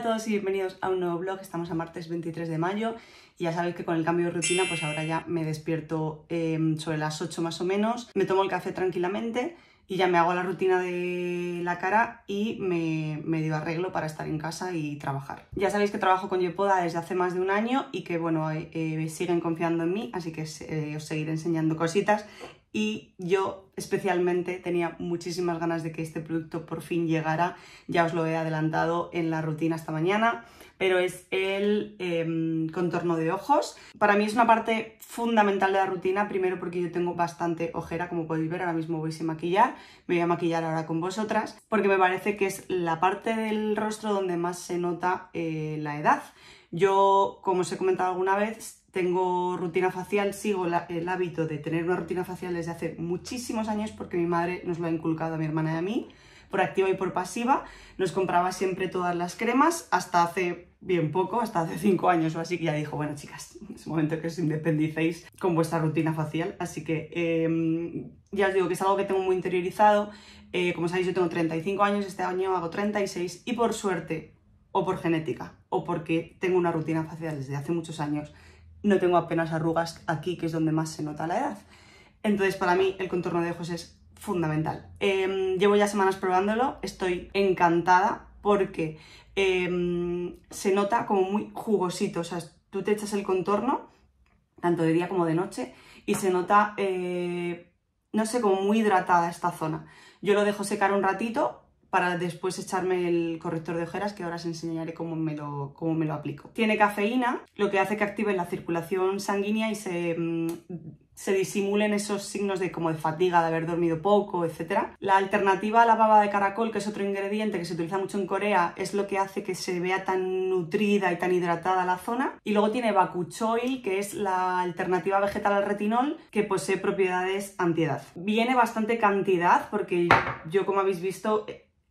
A todos y bienvenidos a un nuevo vlog. Estamos a martes 23 de mayo y ya sabéis que con el cambio de rutina pues ahora ya me despierto eh, sobre las 8 más o menos, me tomo el café tranquilamente y ya me hago la rutina de la cara y me medio arreglo para estar en casa y trabajar. Ya sabéis que trabajo con Yepoda desde hace más de un año y que bueno, eh, siguen confiando en mí, así que eh, os seguiré enseñando cositas y yo especialmente tenía muchísimas ganas de que este producto por fin llegara, ya os lo he adelantado en la rutina esta mañana, pero es el em, contorno de ojos. Para mí es una parte fundamental de la rutina, primero porque yo tengo bastante ojera, como podéis ver, ahora mismo voy sin maquillar, me voy a maquillar ahora con vosotras, porque me parece que es la parte del rostro donde más se nota eh, la edad. Yo, como os he comentado alguna vez, tengo rutina facial, sigo el hábito de tener una rutina facial desde hace muchísimos años porque mi madre nos lo ha inculcado a mi hermana y a mí, por activa y por pasiva. Nos compraba siempre todas las cremas hasta hace bien poco, hasta hace cinco años o así, que ya dijo, bueno chicas, es momento que os independicéis con vuestra rutina facial. Así que em, ya os digo que es algo que tengo muy interiorizado. Eh, como sabéis, yo tengo 35 años, este año hago 36 y por suerte, o por genética, o porque tengo una rutina facial desde hace muchos años, no tengo apenas arrugas aquí, que es donde más se nota la edad. Entonces, para mí, el contorno de ojos es fundamental. Em, llevo ya semanas probándolo, estoy encantada porque em, se nota como muy jugosito. O sea, tú te echas el contorno, tanto de día como de noche, y se nota, eh, no sé, como muy hidratada esta zona. Yo lo dejo secar un ratito para después echarme el corrector de ojeras que ahora os enseñaré cómo me, lo, cómo me lo aplico. Tiene cafeína, lo que hace que active la circulación sanguínea y se, mm, se disimulen esos signos de como de fatiga, de haber dormido poco, etc. La alternativa a la baba de caracol, que es otro ingrediente que se utiliza mucho en Corea, es lo que hace que se vea tan nutrida y tan hidratada la zona. Y luego tiene bakuchoil, que es la alternativa vegetal al retinol, que posee propiedades antiedad. Viene bastante cantidad, porque yo, como habéis visto,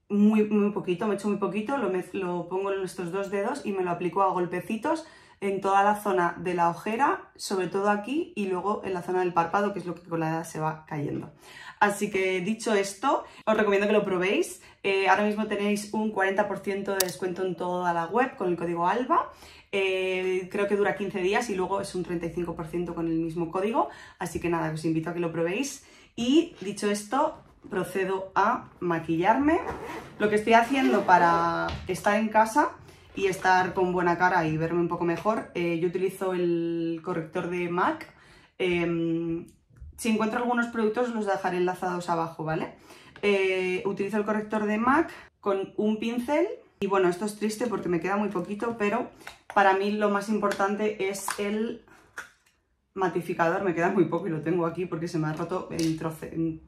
muy, muy poquito, me echo muy poquito, lo, lo pongo en estos dos dedos y me lo aplico a golpecitos en toda la zona de la ojera, sobre todo aquí, y luego en la zona del párpado, que es lo que con la edad se va cayendo. Así que dicho esto, os recomiendo que lo probéis. Eh, ahora mismo tenéis un 40% de descuento en toda la web con el código ALBA. Eh, creo que dura 15 días y luego es un 35% con el mismo código. Así que nada, os invito a que lo probéis. Y dicho esto, procedo a maquillarme. Lo que estoy haciendo para estar en casa y estar con buena cara y verme un poco mejor, eh, yo utilizo el corrector de MAC. Em, si encuentro algunos productos los dejaré enlazados abajo, ¿vale? Eh, utilizo el corrector de MAC con un pincel y bueno, esto es triste porque me queda muy poquito, pero para mí lo más importante es el matificador, me queda muy poco y lo tengo aquí porque se me ha roto en,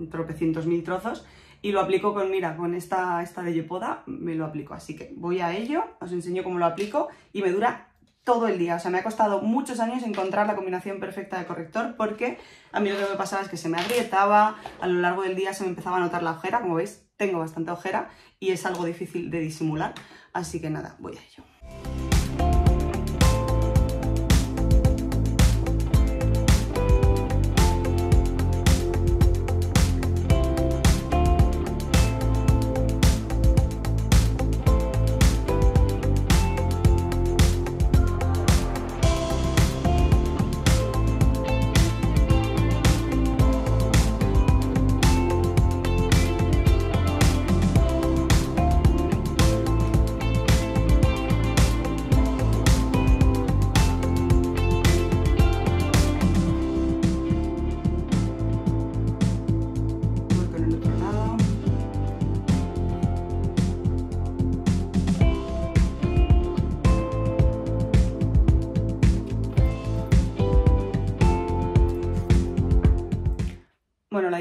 tropecientos mil trozos y lo aplico con, mira, con esta, esta de Yepoda me lo aplico, así que voy a ello, os enseño cómo lo aplico y me dura todo el día, o sea, me ha costado muchos años encontrar la combinación perfecta de corrector porque a mí lo que me pasaba es que se me agrietaba, a lo largo del día se me empezaba a notar la ojera, como veis tengo bastante ojera y es algo difícil de disimular, así que nada, voy a ello.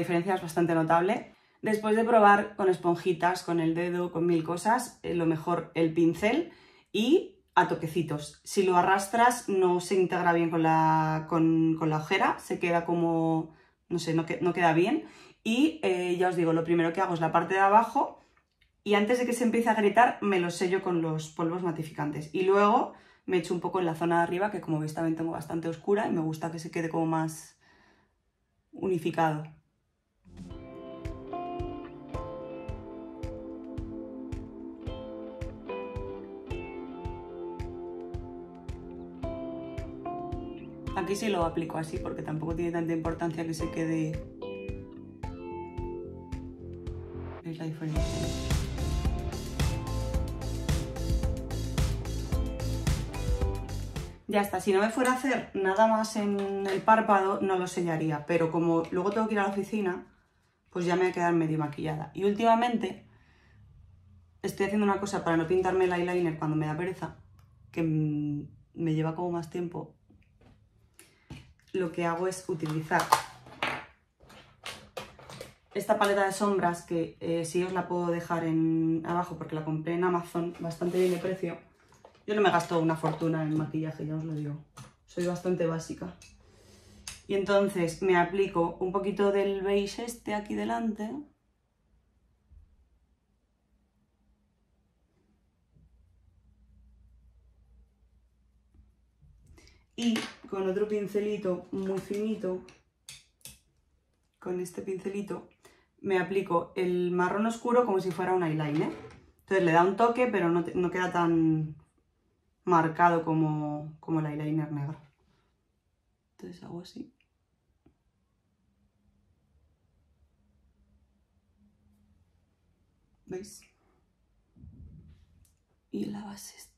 Diferencia es bastante notable. Después de probar con esponjitas, con el dedo, con mil cosas, eh, lo mejor el pincel y a toquecitos. Si lo arrastras no se integra bien con la, con, la ojera, se queda como, no sé, no, no queda bien. Y eh, ya os digo, lo primero que hago es la parte de abajo y antes de que se empiece a gritar me lo sello con los polvos matificantes. Y luego me echo un poco en la zona de arriba, que como veis también tengo bastante oscura y me gusta que se quede como más unificado. Aquí sí lo aplico así porque tampoco tiene tanta importancia que se quede... ¿Veis la diferencia? Ya está, si no me fuera a hacer nada más en el párpado no lo sellaría, pero como luego tengo que ir a la oficina, pues ya me voy a quedar medio maquillada. Y últimamente estoy haciendo una cosa para no pintarme el eyeliner cuando me da pereza, que me lleva como más tiempo. Lo que hago es utilizar esta paleta de sombras, que eh, sí os la puedo dejar en abajo porque la compré en Amazon bastante bien de precio. Yo no me gasto una fortuna en maquillaje, ya os lo digo. Soy bastante básica. Y entonces me aplico un poquito del beige este aquí delante. Y con otro pincelito muy finito, con este pincelito, me aplico el marrón oscuro como si fuera un eyeliner. Entonces le da un toque, pero no, no queda tan marcado como, como el eyeliner negro. Entonces hago así. ¿Veis? Y la base está.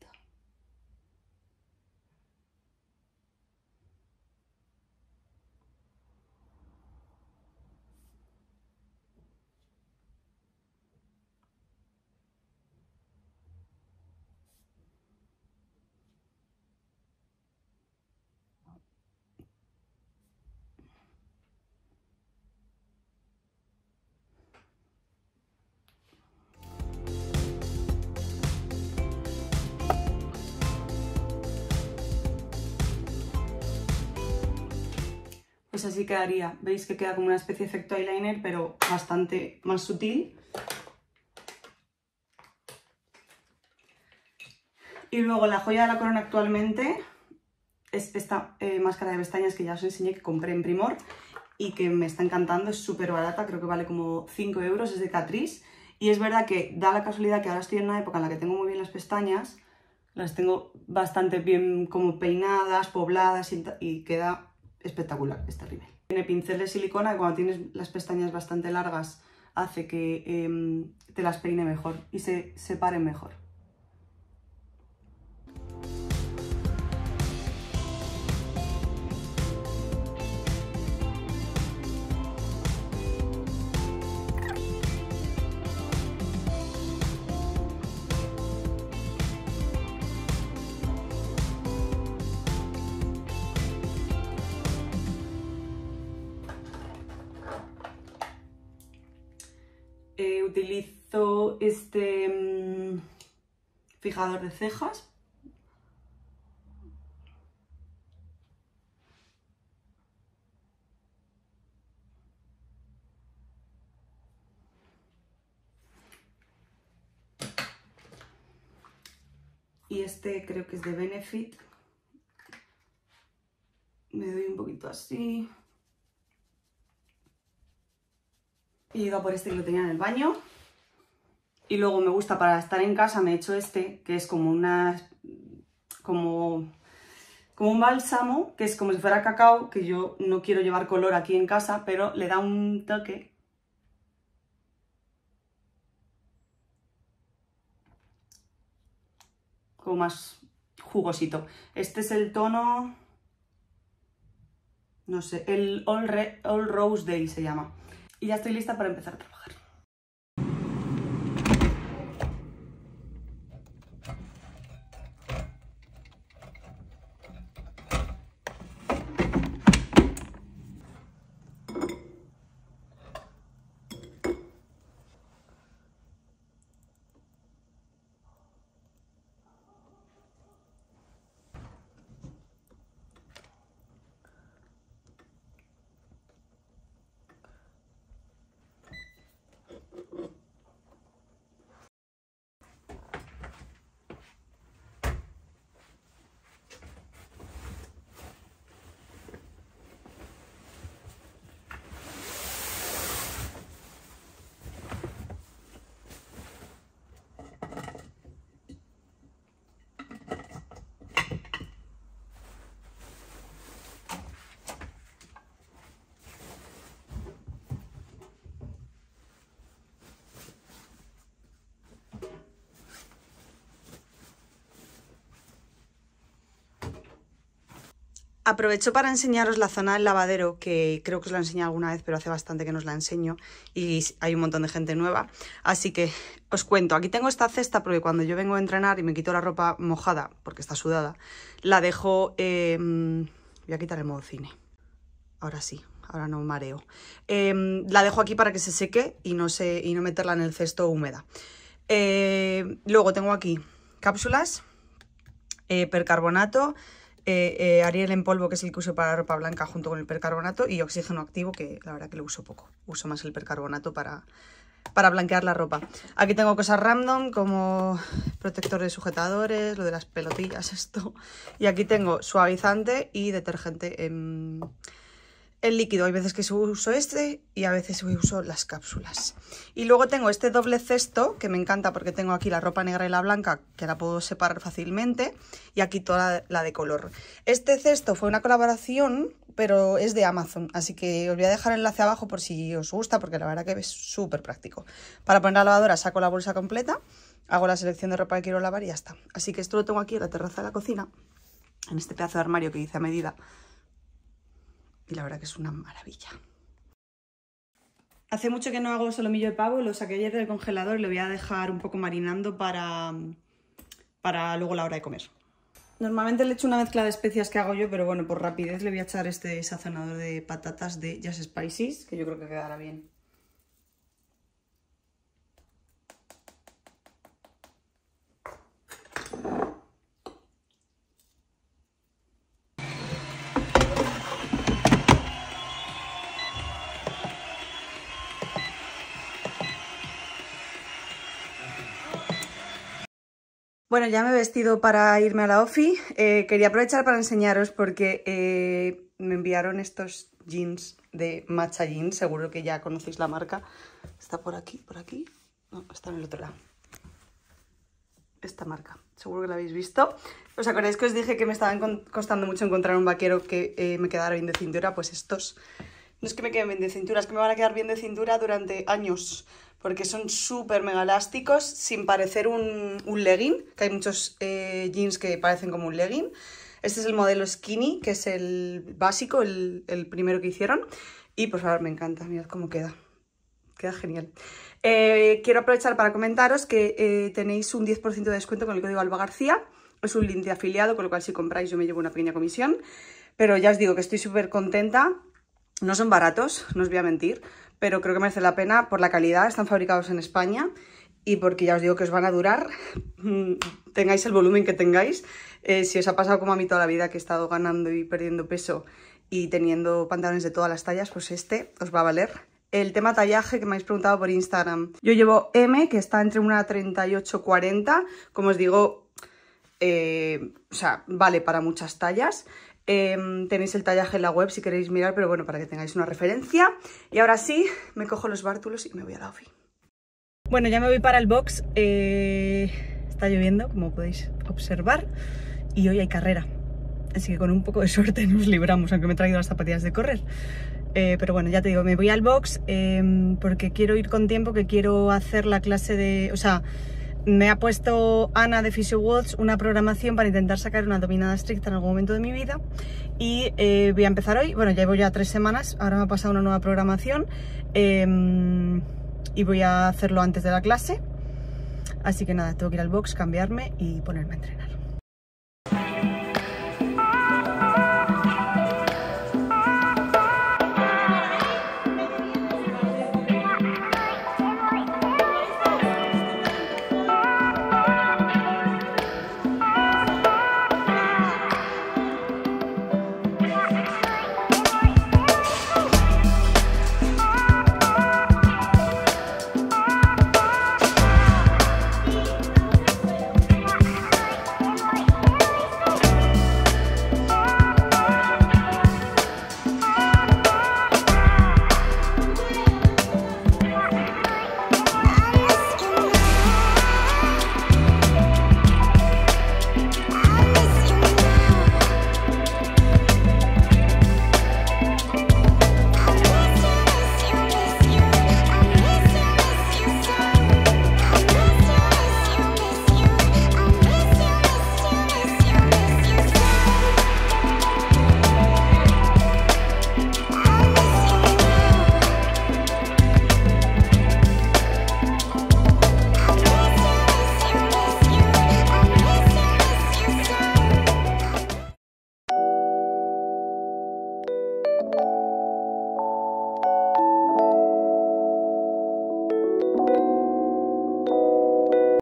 Así quedaría. Veis que queda como una especie de efecto eyeliner, pero bastante más sutil. Y luego la joya de la corona actualmente es esta eh, máscara de pestañas que ya os enseñé que compré en Primor y que me está encantando, es súper barata, creo que vale como 5 euros, es de Catrice. Y es verdad que da la casualidad que ahora estoy en una época en la que tengo muy bien las pestañas, las tengo bastante bien como peinadas, pobladas y queda espectacular este rímel. Tiene pincel de silicona y cuando tienes las pestañas bastante largas hace que em, te las peine mejor y se separen mejor. Utilizo este mm, fijador de cejas. Y este creo que es de Benefit. Me doy un poquito así. Y iba por este que lo tenía en el baño. Y luego me gusta para estar en casa, me he hecho este, que es como una... como... como un bálsamo, que es como si fuera cacao, que yo no quiero llevar color aquí en casa, pero le da un toque. Como más jugosito. Este es el tono... No sé, el All, All Rose Day se llama y ya estoy lista para empezar a trabajar. Aprovecho para enseñaros la zona del lavadero, que creo que os la he enseñado alguna vez, pero hace bastante que no os la enseño y hay un montón de gente nueva. Así que os cuento, aquí tengo esta cesta porque cuando yo vengo a entrenar y me quito la ropa mojada, porque está sudada, la dejo... Em, voy a quitar el modo cine. Ahora sí, ahora no mareo. Em, la dejo aquí para que se seque y no, se, y no meterla en el cesto húmeda. Eh, luego tengo aquí cápsulas, eh, percarbonato eh, eh, Ariel en polvo, que es el que uso para ropa blanca junto con el percarbonato, y oxígeno activo, que la verdad que lo uso poco. Uso más el percarbonato para, para blanquear la ropa. Aquí tengo cosas random como protector de sujetadores, lo de las pelotillas, esto. Y aquí tengo suavizante y detergente en el líquido. Hay veces que uso este y a veces uso las cápsulas. Y luego tengo este doble cesto que me encanta porque tengo aquí la ropa negra y la blanca que la puedo separar fácilmente y aquí toda la de color. Este cesto fue una colaboración pero es de Amazon, así que os voy a dejar el enlace abajo por si os gusta porque la verdad que es súper práctico. Para poner la lavadora saco la bolsa completa, hago la selección de ropa que quiero lavar y ya está. Así que esto lo tengo aquí en la terraza de la cocina, en este pedazo de armario que hice a medida y la verdad que es una maravilla. Hace mucho que no hago solomillo de pavo, lo saqué ayer del congelador y lo voy a dejar un poco marinando para, para luego la hora de comer. Normalmente le echo una mezcla de especias que hago yo, pero bueno, por rapidez le voy a echar este sazonador de patatas de Just Spices, que yo creo que quedará bien. Bueno, ya me he vestido para irme a la OFI. Eh, quería aprovechar para enseñaros porque eh, me enviaron estos jeans de Matcha Jeans. Seguro que ya conocéis la marca. Está por aquí, por aquí. No, está en el otro lado. Esta marca. Seguro que la habéis visto. ¿Os acordáis que os dije que me estaban costando mucho encontrar un vaquero que eh, me quedara bien de cintura? Pues estos no es que me queden bien de cintura, es que me van a quedar bien de cintura durante años porque son súper mega elásticos, sin parecer un, un legging, que hay muchos eh, jeans que parecen como un legging. Este es el modelo skinny, que es el básico, el, primero que hicieron. Y por favor, me encanta, mirad cómo queda. Queda genial. Eh, quiero aprovechar para comentaros que eh, tenéis un 10% de descuento con el código Alba García. Es un link de afiliado, con lo cual si compráis yo me llevo una pequeña comisión. Pero ya os digo que estoy súper contenta. No son baratos, no os voy a mentir pero creo que merece la pena por la calidad, están fabricados en España y porque ya os digo que os van a durar, mm, tengáis el volumen que tengáis. Eh, si os ha pasado como a mí toda la vida que he estado ganando y perdiendo peso y teniendo pantalones de todas las tallas, pues este os va a valer. El tema tallaje que me habéis preguntado por Instagram. Yo llevo M, que está entre una 38 40. Como os digo, eh, o sea, vale para muchas tallas. Em, tenéis el tallaje en la web si queréis mirar, pero bueno, para que tengáis una referencia. Y ahora sí, me cojo los bártulos y me voy a la ofi. Bueno, ya me voy para el box. Eh, está lloviendo, como podéis observar. Y hoy hay carrera. Así que con un poco de suerte nos libramos, aunque me he traído las zapatillas de correr. Eh, pero bueno, ya te digo, me voy al box em, porque quiero ir con tiempo, que quiero hacer la clase de... O sea, me ha puesto Ana de PhysioWatch una programación para intentar sacar una dominada estricta en algún momento de mi vida. Y eh, voy a empezar hoy, bueno llevo ya tres semanas, ahora me ha pasado una nueva programación em, y voy a hacerlo antes de la clase. Así que nada, tengo que ir al box, cambiarme y ponerme a entrenar